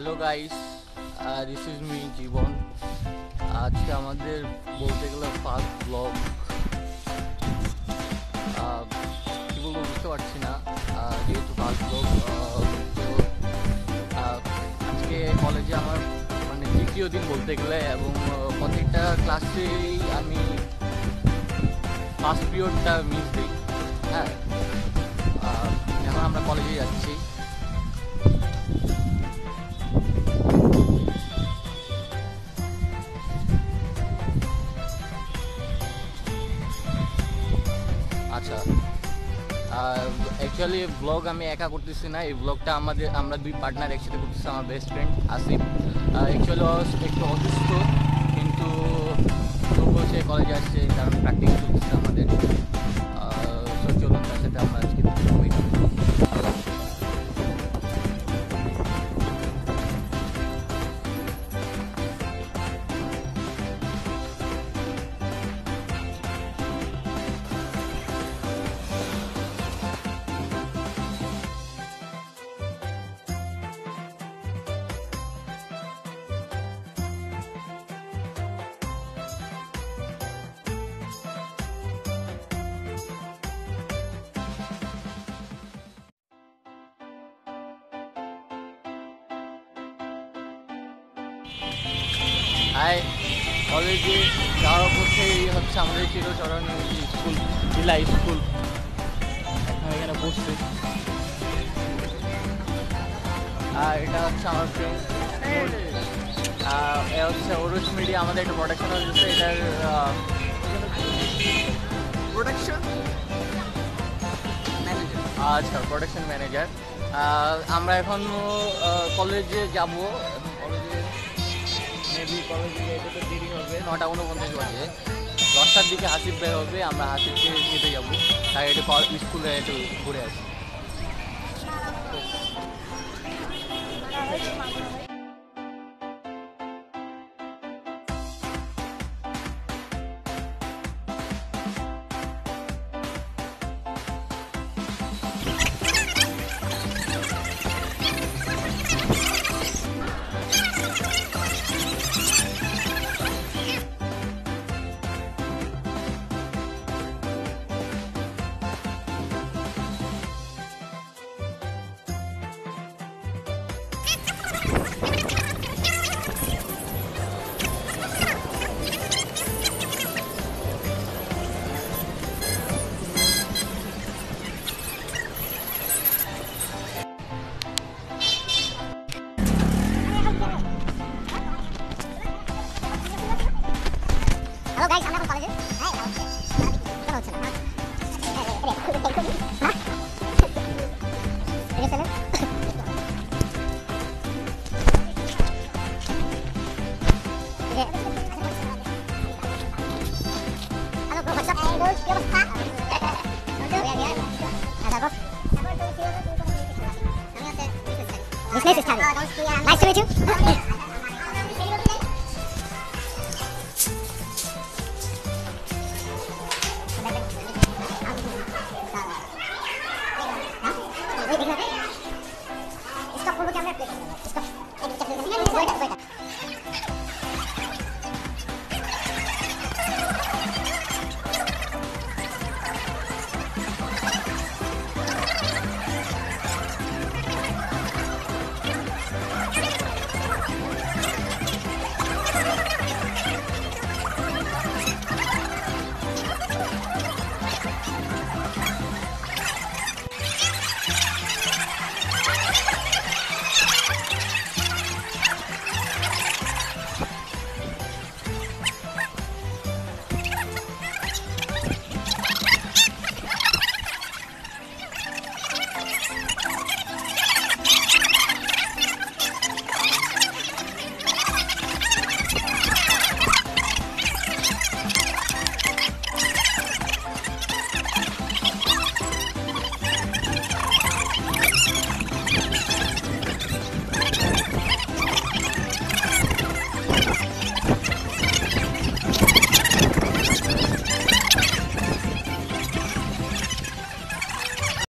Hello guys this is me Jibon আজকে আমাদের বলতে গেলে ফার্স্ট ব্লগ কী বলব বুঝতে পারছি না। যেহেতু ফার্স্ট ব্লগ আজকে কলেজে আমার মানে তৃতীয় দিন বলতে গেলে এবং প্রত্যেকটা ক্লাসেই আমি ফার্স্ট পিরিয়ডটা মিস দিই। হ্যাঁ। এখন আমরা কলেজে যাচ্ছি। আচ্ছা। অ্যাকচুয়ালি ব্লগ আমি একা করতেছি না, এই ব্লগটা আমাদের, আমরা দুই পার্টনার একসাথে করতেছি, আমার বেস্ট ফ্রেন্ড আসিফ। অ্যাকচুয়ালি একটু অসুস্থ, কিন্তু সে কলেজে আসছে কারণ প্র্যাকটিস চলতেছে আমাদের। হাই কলেজে যাওয়ার পথেই হচ্ছে আমাদের চিরচরণীয় যে স্কুল জেলা স্কুল। এখন এখানে বসছে। আর এটা হচ্ছে আমার ফ্রেন্ড এ হচ্ছে ওরুস মিডিয়া আমাদের একটা প্রোডাকশন হচ্ছে এটার প্রোডাকশন আচ্ছা প্রোডাকশন ম্যানেজার আমরা এখন কলেজে যাব। মেবি তো দেরি হবে। নটা উনপঞ্চাশ বাজে। দশটার দিকে হাসিব বের হবে, আমরা হাসিবকে নিতে যাব। তাই একটু কল- স্কুলে একটু ঘুরে আসি। guys, I'm not gonna follow this. I don't know. I don't know. This is Tavi. Nice to meet you. あ!